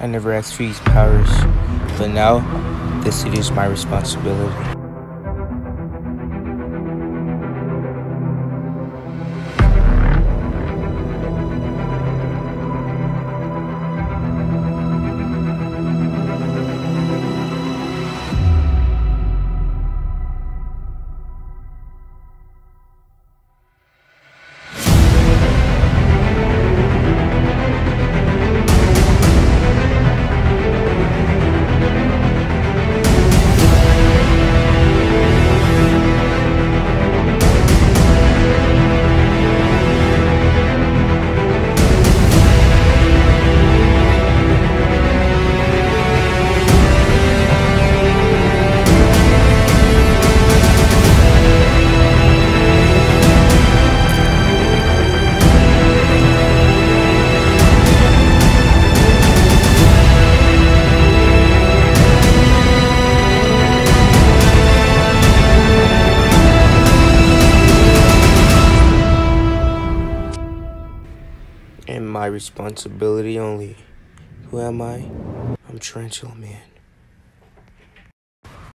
I never asked for these powers, but now this city is my responsibility. And my responsibility only. Who am I? I'm Tarantula Man.